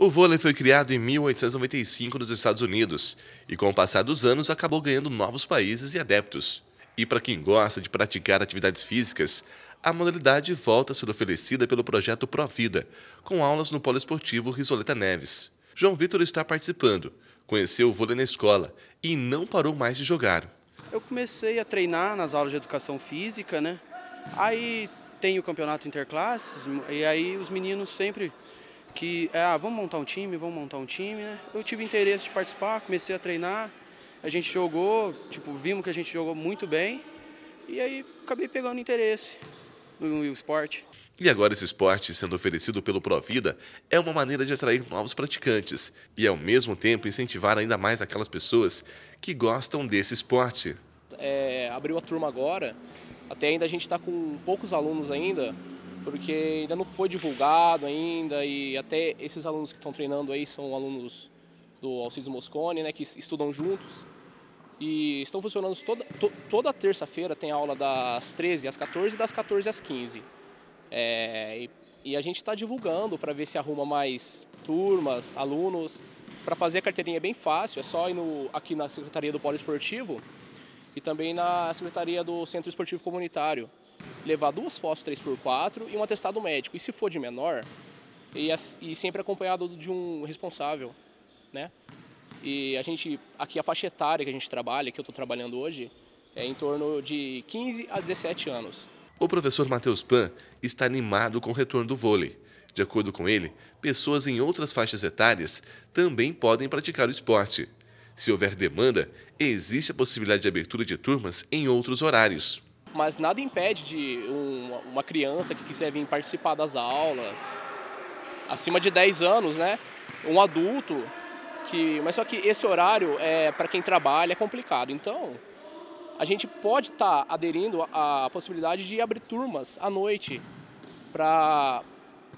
O vôlei foi criado em 1895 nos Estados Unidos e, com o passar dos anos, acabou ganhando novos países e adeptos. E para quem gosta de praticar atividades físicas, a modalidade volta a ser oferecida pelo projeto Provida, com aulas no Polo Esportivo Risoleta Neves. João Vitor está participando, conheceu o vôlei na escola e não parou mais de jogar. Eu comecei a treinar nas aulas de educação física, né? Aí tem o campeonato interclasses e aí os meninos sempre que, ah, vamos montar um time, vamos montar um time, né? Eu tive interesse de participar, comecei a treinar, a gente jogou, tipo, vimos que a gente jogou muito bem e aí acabei pegando interesse no esporte. E agora esse esporte, sendo oferecido pelo Provida, é uma maneira de atrair novos praticantes e, ao mesmo tempo, incentivar ainda mais aquelas pessoas que gostam desse esporte. É, abriu a turma agora, até ainda a gente está com poucos alunos ainda, porque ainda não foi divulgado ainda e até esses alunos que estão treinando aí são alunos do Alcides Moscone, né, que estudam juntos e estão funcionando toda, to, toda terça-feira tem aula das 13 às 14 e das 14 às 15. É, e, e, a gente está divulgando para ver se arruma mais turmas, alunos. Para fazer a carteirinha é bem fácil, é só ir no, aqui na Secretaria do Polo Esportivo e também na Secretaria do Centro Esportivo Comunitário. Levar duas fotos 3x4 e um atestado médico. E se for de menor, e, e sempre acompanhado de um responsável, né? E a gente, aqui a faixa etária que a gente trabalha, que eu estou trabalhando hoje, é em torno de 15 a 17 anos. O professor Matheus Pan está animado com o retorno do vôlei. De acordo com ele, pessoas em outras faixas etárias também podem praticar o esporte. Se houver demanda, existe a possibilidade de abertura de turmas em outros horários. Mas nada impede de uma criança que quiser vir participar das aulas, acima de 10 anos, né? Um adulto que, mas só que esse horário é para quem trabalha é complicado. Então, a gente pode estar tá aderindo à possibilidade de abrir turmas à noite para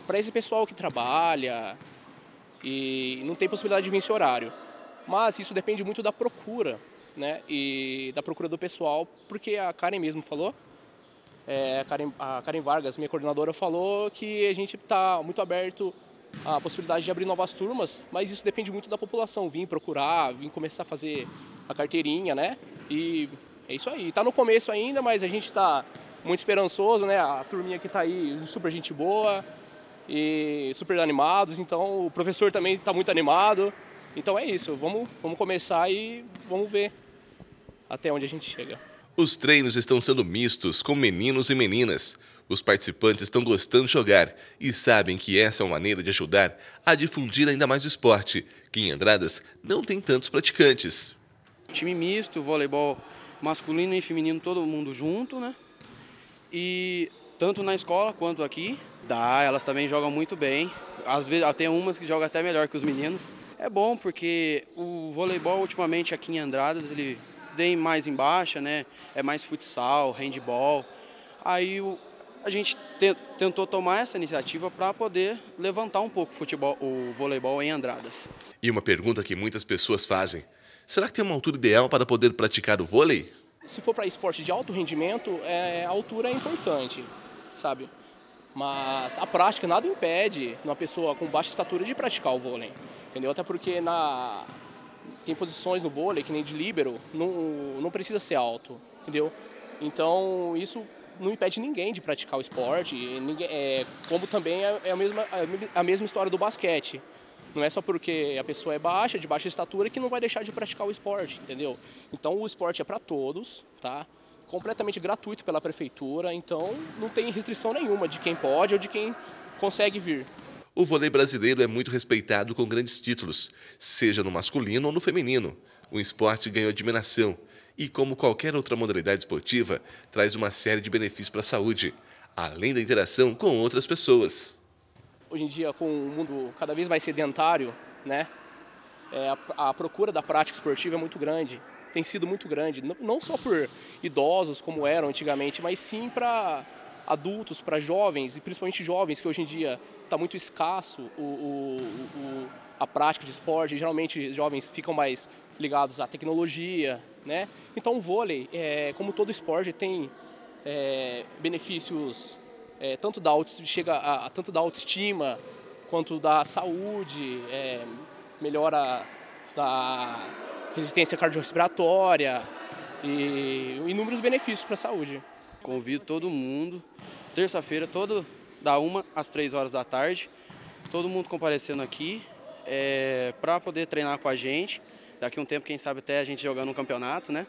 para esse pessoal que trabalha e não tem possibilidade de vir esse horário. Mas isso depende muito da procura, né? E da procura do pessoal, porque a Karen mesmo falou, é, a, Karen, a Karen Vargas, minha coordenadora, falou que a gente está muito aberto a possibilidade de abrir novas turmas, mas isso depende muito da população vir procurar, vir começar a fazer a carteirinha, né? E é isso aí. Está no começo ainda, mas a gente está muito esperançoso, né? A turminha que está aí, super gente boa e super animados. Então o professor também está muito animado. Então é isso. Vamos, vamos começar e vamos ver até onde a gente chega. Os treinos estão sendo mistos com meninos e meninas. Os participantes estão gostando de jogar e sabem que essa é uma maneira de ajudar a difundir ainda mais o esporte, que em Andradas não tem tantos praticantes. Time misto, voleibol masculino e feminino, todo mundo junto, né? E tanto na escola quanto aqui, dá, elas também jogam muito bem. Às vezes tem umas que jogam até melhor que os meninos. É bom porque o voleibol ultimamente aqui em Andradas, ele vem mais em baixa, né? É mais futsal, handball. Aí o, a gente tentou tomar essa iniciativa para poder levantar um pouco o futebol, o voleibol em Andradas. E uma pergunta que muitas pessoas fazem: será que tem uma altura ideal para poder praticar o vôlei? Se for para esporte de alto rendimento, é, a altura é importante, sabe? Mas a prática nada impede uma pessoa com baixa estatura de praticar o vôlei, entendeu? Até porque na tem posições no vôlei que nem de líbero, não, não precisa ser alto, entendeu? Então isso não impede ninguém de praticar o esporte, ninguém, é, como também é, é a mesma, a mesma história do basquete. Não é só porque a pessoa é baixa, de baixa estatura, que não vai deixar de praticar o esporte, entendeu? Então o esporte é para todos, tá? Completamente gratuito pela prefeitura, então não tem restrição nenhuma de quem pode ou de quem consegue vir. O vôlei brasileiro é muito respeitado com grandes títulos, seja no masculino ou no feminino. O esporte ganhou admiração e, como qualquer outra modalidade esportiva, traz uma série de benefícios para a saúde, além da interação com outras pessoas. Hoje em dia, com o mundo cada vez mais sedentário, né, é, a, procura da prática esportiva é muito grande, tem sido muito grande, não só por idosos como eram antigamente, mas sim para adultos, para jovens, e principalmente jovens, que hoje em dia está muito escasso o, o, o, a prática de esporte. Geralmente, jovens ficam mais ligados à tecnologia, né? Então, o vôlei, é, como todo esporte, tem é, benefícios é, tanto, da chega a, a, tanto da autoestima, quanto da saúde, é, melhora da resistência cardiorrespiratória e inúmeros benefícios para a saúde. Convido todo mundo, terça-feira, todo da 1 às 3 horas da tarde, todo mundo comparecendo aqui é, para poder treinar com a gente. Daqui um tempo, quem sabe até a gente jogando um campeonato, né?